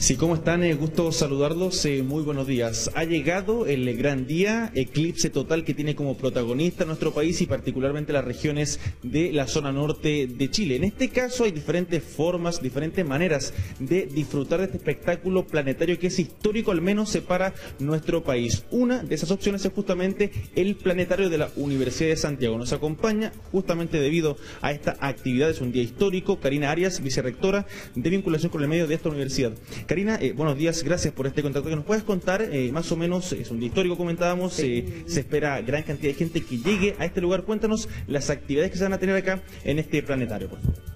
Sí, ¿cómo están? Eh, gusto saludarlos. Eh, muy buenos días. Ha llegado el gran día, eclipse total que tiene como protagonista nuestro país y particularmente las regiones de la zona norte de Chile. En este caso hay diferentes formas, diferentes maneras de disfrutar de este espectáculo planetario que es histórico, al menos separa nuestro país. Una de esas opciones es justamente el planetario de la Universidad de Santiago. Nos acompaña justamente debido a esta actividad, es un día histórico, Karina Arias, vicerrectora de vinculación con el medio de esta universidad. Karina, eh, buenos días, gracias por este contacto que nos puedes contar. Eh, más o menos, es un día histórico, comentábamos, eh, se espera gran cantidad de gente que llegue a este lugar. Cuéntanos las actividades que se van a tener acá en este planetario, por favor.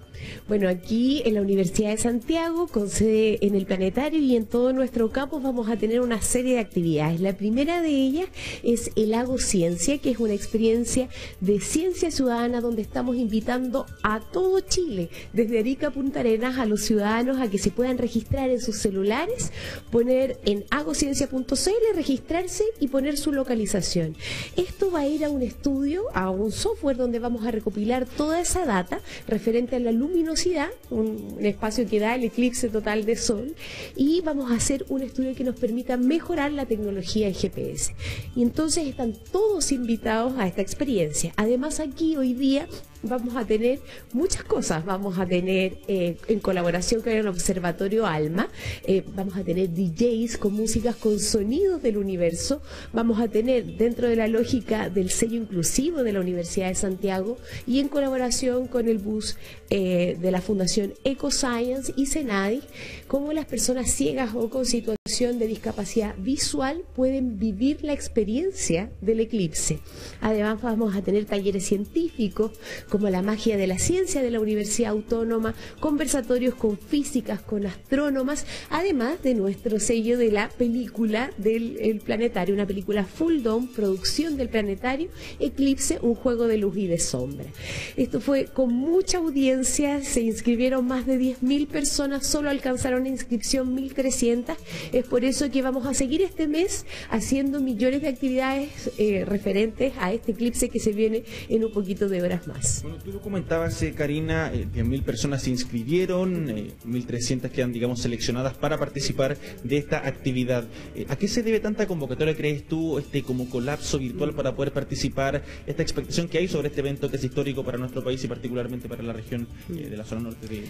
Bueno, aquí en la Universidad de Santiago, con sede en el planetario y en todo nuestro campus, vamos a tener una serie de actividades. La primera de ellas es el Hago Ciencia, que es una experiencia de ciencia ciudadana donde estamos invitando a todo Chile, desde Arica Punta Arenas, a los ciudadanos a que se puedan registrar en sus celulares, poner en hagociencia.cl, registrarse y poner su localización. Esto va a ir a un estudio, a un software donde vamos a recopilar toda esa data referente a la luminosidad un, espacio que da el eclipse total de sol, y vamos a hacer un estudio que nos permita mejorar la tecnología en GPS. Y entonces están todos invitados a esta experiencia. Además aquí hoy día vamos a tener muchas cosas. Vamos a tener, eh, en colaboración con el Observatorio Alma, eh, vamos a tener DJs con músicas con sonidos del universo. Vamos a tener, dentro de la lógica del sello inclusivo de la Universidad de Santiago y en colaboración con el bus eh, de la Fundación EcoScience y Senadi, cómo las personas ciegas o con de discapacidad visual pueden vivir la experiencia del eclipse. Además, vamos a tener talleres científicos como la magia de la ciencia de la Universidad Autónoma, conversatorios con físicas, con astrónomas, además de nuestro sello de la película del planetario, una película full dome, producción del planetario, Eclipse, un juego de luz y de sombra. Esto fue con mucha audiencia, se inscribieron más de 10.000 personas, solo alcanzaron inscripción 1.300, es por eso que vamos a seguir este mes haciendo millones de actividades eh, referentes a este eclipse que se viene en un poquito de horas más. Bueno, tú lo comentabas, eh, Karina, eh, 10.000 personas se inscribieron, 1.300 eh, quedan, digamos, seleccionadas para participar de esta actividad. ¿A qué se debe tanta convocatoria, crees tú, este como colapso virtual para poder participar, esta expectación que hay sobre este evento que es histórico para nuestro país y particularmente para la región de la zona norte de,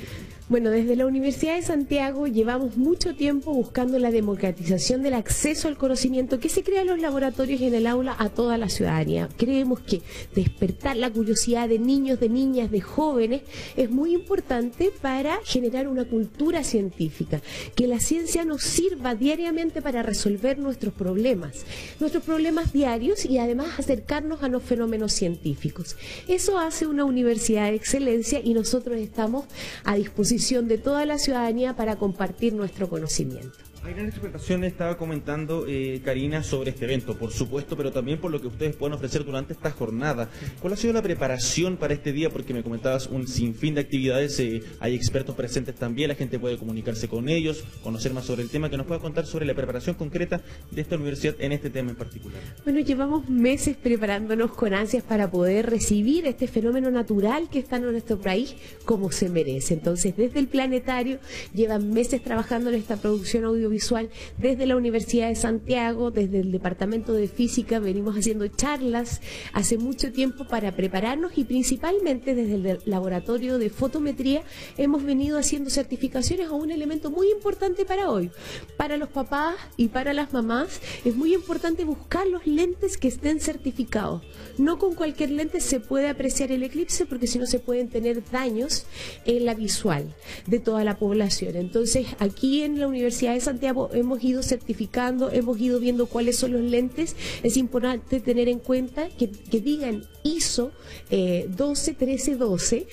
Bueno, desde la Universidad de Santiago llevamos mucho tiempo buscando la democratización del acceso al conocimiento que se crea en los laboratorios y en el aula a toda la ciudadanía. Creemos que despertar la curiosidad de niños de niñas, de jóvenes, es muy importante para generar una cultura científica, que la ciencia nos sirva diariamente para resolver nuestros problemas, nuestros problemas diarios y además acercarnos a los fenómenos científicos. Eso hace una universidad de excelencia y nosotros estamos a disposición de toda la ciudadanía para compartir nuestro conocimiento. Hay gran expectación, estaba comentando eh, Karina sobre este evento, por supuesto, pero también por lo que ustedes pueden ofrecer durante esta jornada. ¿Cuál ha sido la preparación para este día? Porque me comentabas un sinfín de actividades, eh, hay expertos presentes también, la gente puede comunicarse con ellos, conocer más sobre el tema, que nos pueda contar sobre la preparación concreta de esta universidad en este tema en particular. Bueno, llevamos meses preparándonos con ansias para poder recibir este fenómeno natural que está en nuestro país como se merece. Entonces, desde el planetario llevan meses trabajando en esta producción audiovisual visual desde la Universidad de Santiago, desde el Departamento de Física, venimos haciendo charlas hace mucho tiempo para prepararnos y principalmente desde el laboratorio de fotometría hemos venido haciendo certificaciones a un elemento muy importante para hoy. Para los papás y para las mamás es muy importante buscar los lentes que estén certificados. No con cualquier lente se puede apreciar el eclipse porque si no se pueden tener daños en la visual de toda la población. Entonces aquí en la Universidad de Santiago hemos ido certificando, hemos ido viendo cuáles son los lentes. Es importante tener en cuenta que, digan ISO eh, 12, 13, 12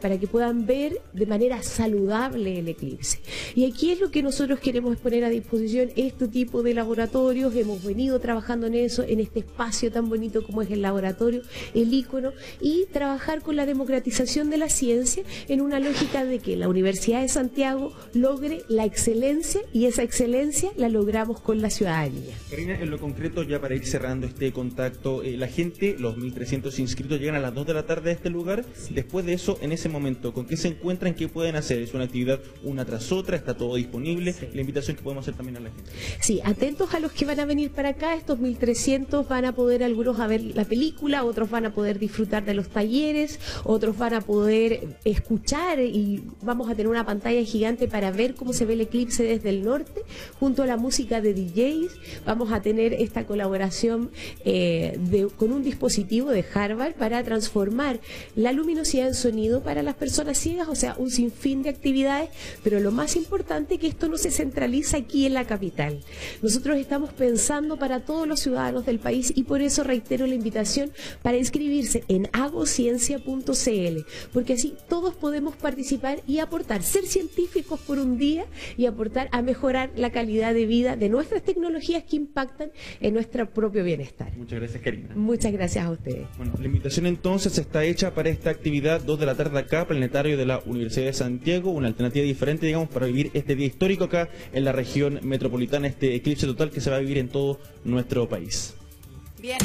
para que puedan ver de manera saludable el eclipse. Y aquí es lo que nosotros queremos poner a disposición este tipo de laboratorios. Hemos venido trabajando en eso, en este espacio tan bonito como es el laboratorio, el icono, y trabajar con la democratización de la ciencia en una lógica de que la Universidad de Santiago logre la excelencia y esa excelencia excelencia la logramos con la ciudadanía. Karina, en lo concreto, ya para ir cerrando este contacto, eh, la gente, los 1.300 inscritos, llegan a las 2 de la tarde a este lugar. Después de eso, en ese momento, ¿con qué se encuentran? ¿Qué pueden hacer? ¿Es una actividad una tras otra? ¿Está todo disponible? La invitación que podemos hacer también a la gente. Sí, atentos a los que van a venir para acá. Estos 1.300 van a poder algunos a ver la película, otros van a poder disfrutar de los talleres, otros van a poder escuchar y vamos a tener una pantalla gigante para ver cómo se ve el eclipse desde el norte, junto a la música de DJs. Vamos a tener esta colaboración eh, con un dispositivo de Harvard para transformar la luminosidad en sonido para las personas ciegas, o sea, un sinfín de actividades, pero lo más importante es que esto no se centraliza aquí en la capital. Nosotros estamos pensando para todos los ciudadanos del país y por eso reitero la invitación para inscribirse en agociencia.cl, porque así todos podemos participar y aportar, ser científicos por un día y aportar a mejorar la calidad de vida de nuestras tecnologías que impactan en nuestro propio bienestar. Muchas gracias, Karina. Muchas gracias a ustedes. Bueno, la invitación entonces está hecha para esta actividad 2 de la tarde acá, planetario de la Universidad de Santiago, una alternativa diferente, digamos, para vivir este día histórico acá en la región metropolitana, este eclipse total que se va a vivir en todo nuestro país. Bien.